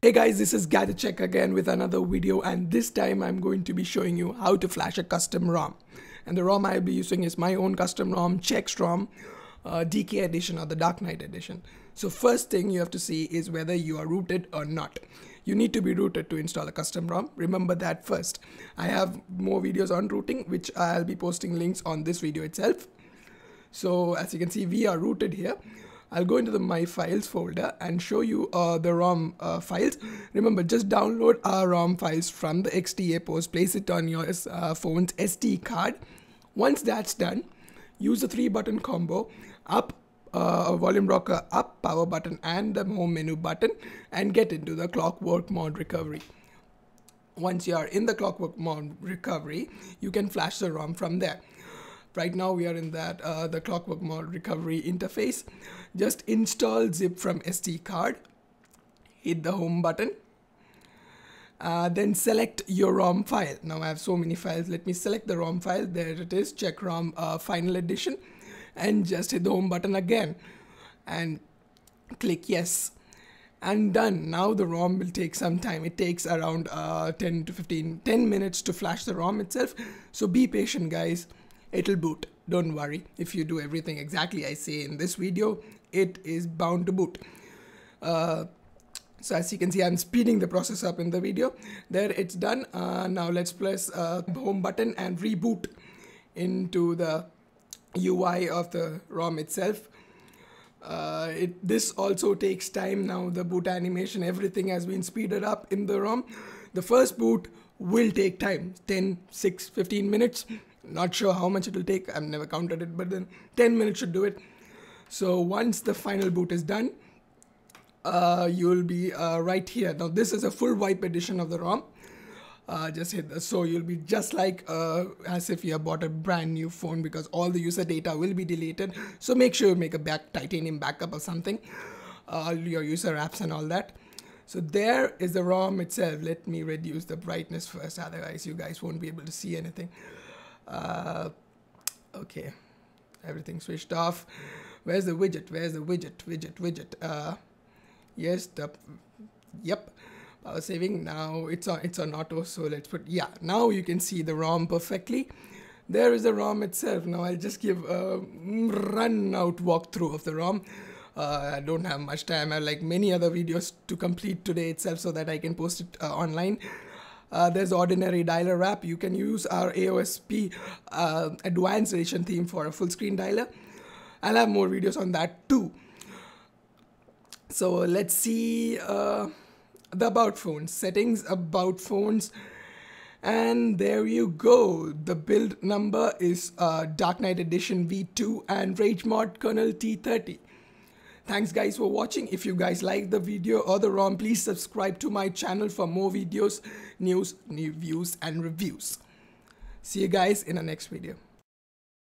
Hey guys, this is Check again with another video and this time I'm going to be showing you how to flash a custom ROM. And the ROM I'll be using is my own custom ROM, Chex ROM, uh, DK edition or the Dark Knight edition. So first thing you have to see is whether you are rooted or not. You need to be rooted to install a custom ROM. Remember that first. I have more videos on rooting which I'll be posting links on this video itself. So as you can see we are rooted here. I'll go into the My Files folder and show you uh, the ROM uh, files. Remember, just download our ROM files from the XDA post, place it on your uh, phone's SD card. Once that's done, use the three button combo, up, uh, volume rocker up, power button and the home menu button and get into the ClockworkMod recovery. Once you are in the ClockworkMod recovery, you can flash the ROM from there. Right now we are in that uh, the ClockworkMod recovery interface. Just install zip from SD card, hit the home button, uh, then select your ROM file. Now I have so many files. Let me select the ROM file. There it is, CheckROM uh, final edition and just hit the home button again and click yes and done. Now the ROM will take some time. It takes around uh, 10 to 15, 10 minutes to flash the ROM itself. So be patient guys it'll boot. Don't worry. If you do everything exactly I say in this video it is bound to boot. Uh, so as you can see I'm speeding the process up in the video. There it's done. Uh, now let's press uh, home button and reboot into the UI of the ROM itself. Uh, it, this also takes time. Now the boot animation everything has been speeded up in the ROM. The first boot will take time 10 6 15 minutes not sure how much it will take. I've never counted it, but then 10 minutes should do it. So once the final boot is done, uh, you'll be uh, right here. Now this is a full wipe edition of the ROM. Uh, just hit so you'll be just like uh, as if you have bought a brand new phone because all the user data will be deleted. So make sure you make a back titanium backup or something, all your user apps and all that. So there is the ROM itself. Let me reduce the brightness first, otherwise you guys won't be able to see anything. Uh, okay, everything switched off. Where's the widget? Where's the widget? Widget, widget. Uh, yes, the, yep, power saving. Now it's on, it's on auto. So let's put, yeah, now you can see the ROM perfectly. There is the ROM itself. Now I'll just give a run out walkthrough of the ROM. Uh, I don't have much time. I have like many other videos to complete today itself so that I can post it uh, online. Uh, there's ordinary dialer wrap. You can use our AOSP uh, advanced edition theme for a full screen dialer. I'll have more videos on that too. So let's see uh, the about phones settings about phones and there you go the build number is uh, Dark Knight Edition V2 and Rage Mod kernel T30 Thanks guys for watching. If you guys like the video or the ROM, please subscribe to my channel for more videos, news, new views and reviews. See you guys in the next video.